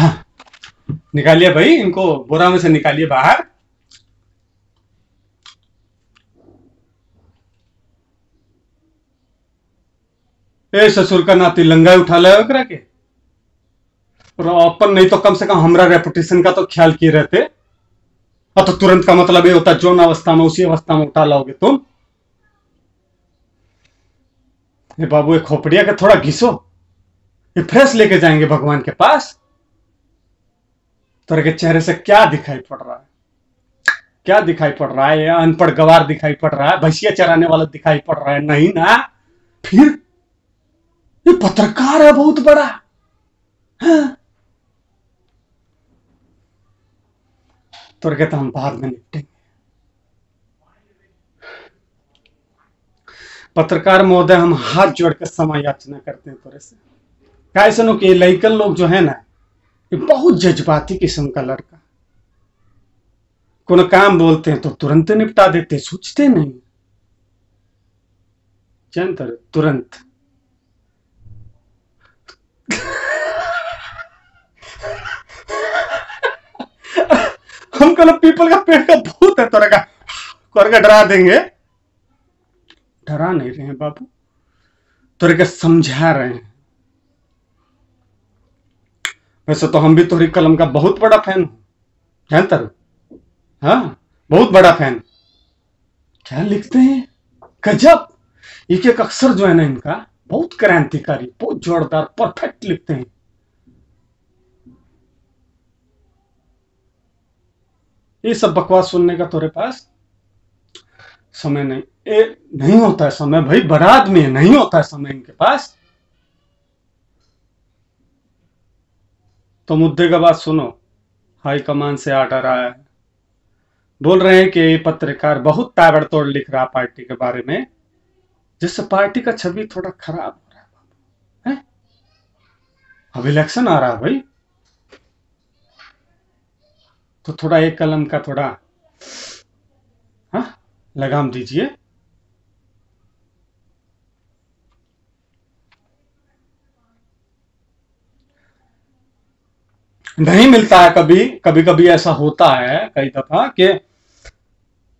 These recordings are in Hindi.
निकालिए भाई, इनको बोरा में से निकालिए बाहर। ए, ससुर का नाती लंगा उठा ले ओकरा के। और अपन नहीं तो कम से कम हमारा रेपुटेशन का तो ख्याल किए रहते। और तो तुरंत का मतलब ये होता जोन अवस्था में, उसी अवस्था में उठा लाओगे तुम। ये बाबू, ये खोपड़िया का थोड़ा घिसो। ये फ्रेश लेके जाएँगे भगवान के पास। तोरे के चेहरे से क्या दिखाई पड़ रहा है? क्या दिखाई पड़ रहा है? अनपढ़ गवार दिखाई पड़ रहा है, भैंसिया चराने वाला दिखाई पड़ रहा है। नहीं ना? फिर? ये पत्रकार है बहुत बड़ा। हाँ। तोरे के तो हम बाद में निपटेंगे। पत्रकार महोदय, हम हाथ जोड़ समय याचना करते हैं तोरे से। कैसे सुनो कि लइकन लोग जो है ना ये बहुत जज्बाती किस्म का लड़का। कोनो काम बोलते हैं तो तुरंत निपटा देते सोचते नहीं। जानते तुरंत। हम कल पीपल का पेड़ का भूत है तोरा का। करके डरा देंगे। डरा नहीं रहे हैं बाबू। तोरे का समझा रहे हैं। वैसे तो हम भी तोहरी कलम का बहुत बड़ा फ़ैन हूँ। जानता रो हाँ बहुत बड़ा फ़ैन। क्या लिखते हैं? गजब! एक एक अक्षर जो है ना इनका, बहुत क्रांतिकारी, बहुत जोरदार परफेक्ट लिखते हैं। ये सब बकवास सुनने का तोरे पास समय नहीं। ए, नहीं होता है समय। भाई, बड़ा आदमी है, नहीं होता है समय इनके पास। तो मुद्दे का बात सुनो। हाई कमान से आर्डर आया है। बोल रहे हैं कि पत्रकार बहुत ताबड़तोड़ लिख रहा पार्टी के बारे में, जिससे पार्टी का छवि थोड़ा खराब हो रहा है। हैं? अब इलेक्शन आ रहा है भाई। तो थोड़ा एक कलम का थोड़ा हाँ लगाम दीजिए। नहीं मिलता है कभी कभी कभी ऐसा होता है कई दफ़ा कि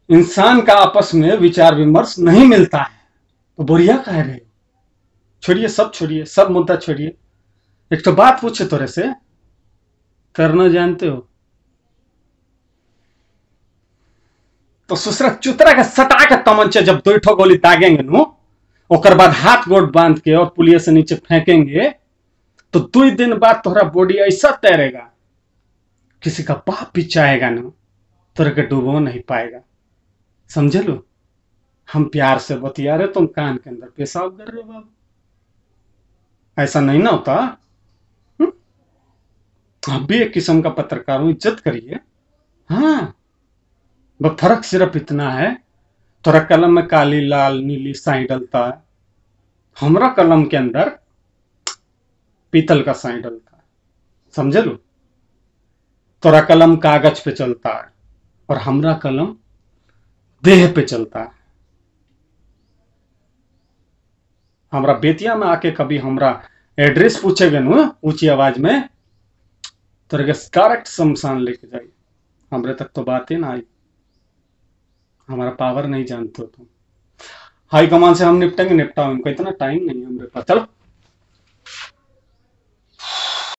इंसान का आपस में विचार विमर्श नहीं मिलता है। तो बोरिया कह रहे हो, छोड़िए, सब छोड़िए, सब मुद्दा छोड़िए। एक तो बात पूछे तोरे से, करना जानते हो? तो ससुरा चुतरा के सटा के तमंचे जब दो ठो गोली दागेंगे नु, ओकर बाद हाथ गोड़ बाँध के और पुलिया से नीचे फेंकेंगे तो दो दिन बाद तोहरा बॉडी ऐसा तैरेगा किसी का पाप भी चाहेगा ना के डूबो नहीं पाएगा। समझ लो? हम प्यार से बतिया रहे तुम कान के अंदर पेशाब कर रहे हो बाबू ऐसा नहीं ना होता? हम्म? आप भी एक किस्म का पत्रकार हूँ इज़्ज़त करिए। हाँ बस फ़र्क सिर्फ़ इतना है, तोरा कलम में काली, लाल, नीली साई डलता है। हमारा कलम के अंदर पीतल का साई डलता है। समझे लो? तोरा कलम कागज़ पे चलता है और हमरा कलम देह पे चलता है। हमरा बेतिया में आके कभी हमरा एड्रेस पूछेगे नु ऊँची आवाज़ में, तोरे के डायरेक्ट शमशान लेके जाइए। हमरे तक तो बात ही ना आई। हमारा पावर नहीं जानते तुम। हाई कमान से हम निपटेंगे, निपटाओ, इनको इतना टाइम नहीं हमरे पास। चलो।